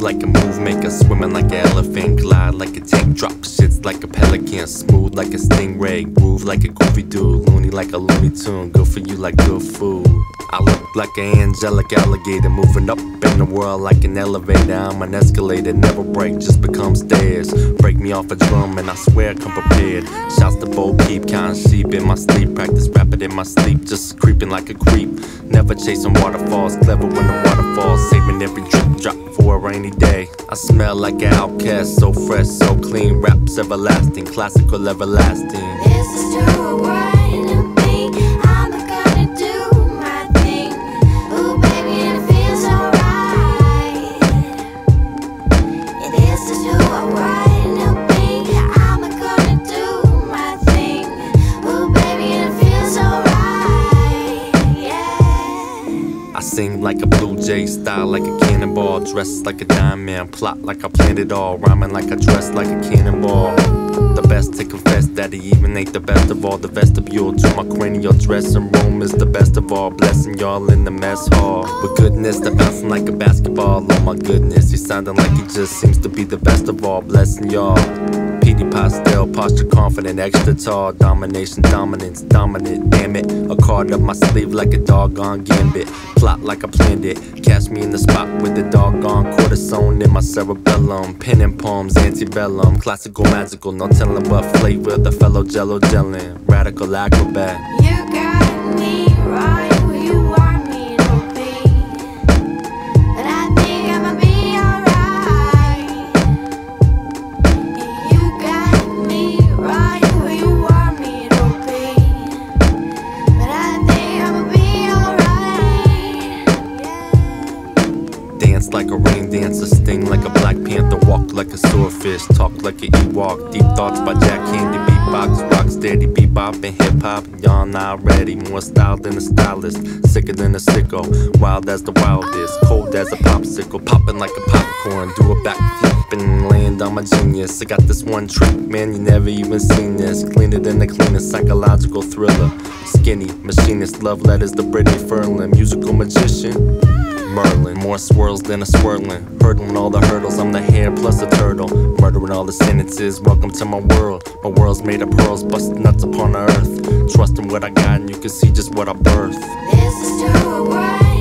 like a move maker, swimming like an elephant, glide like a tank, drop shits like a pelican, smooth like a stingray, groove like a goofy dude, loony like a Looney Tune, good for you like good food. I look like an angelic alligator, moving up in the world like an elevator. I'm an escalator, never break, just become stairs. Break me off a drum and I swear come prepared. Shouts to Bo Peep, counting sheep in my sleep, practice rapping in my sleep, just creeping like a creep. Never chasing waterfalls, clever when the water falls, saving every drip drop for a rainy day. I smell like an outcast, so fresh, so clean. Raps everlasting, classical everlasting. This is like a blue jay, style like a cannonball, dressed like a diamond, plot like I planned it all, rhyming like I dressed like a cannonball. The best to confess that he even ain't the best of all. The vestibule to my cranial dressing room is the best of all. Blessing y'all in the mess hall. With goodness, the bouncing like a basketball. Oh my goodness, he sounding like he just seems to be the best of all. Blessing y'all. Petey Pastel, posture confident, extra tall, domination, dominance, dominant, damn it. A card up my sleeve like a doggone gambit. Plot like I planned it. Catch me in the spot with the doggone cortisone in my cerebellum. Pen and palms, antebellum. Classical, magical, no telling what flavor the fellow jello gelling. Radical acrobat. Like a rain dancer, sting like a black panther, walk like a swordfish, talk like an Ewok. Deep thoughts by Jack Handey, beatbox, rock steady, bebop and hip hop. Y'all not ready, more style than a stylist, sicker than a sicko, wild as the wildest, cold as a popsicle, popping like a popcorn. Do a backflip and land on my genius. I got this one trick, man, you never even seen this. Cleaner than the cleanest psychological thriller. Skinny, machinist, love letters the Brittany Furlan, musical magician. Merlin, more swirls than a swirling. Hurdling all the hurdles, I'm the hare plus a turtle. Murdering all the sentences, welcome to my world. My world's made of pearls, busting nuts upon the earth. Trust in what I got, and you can see just what I birthed. This is too bright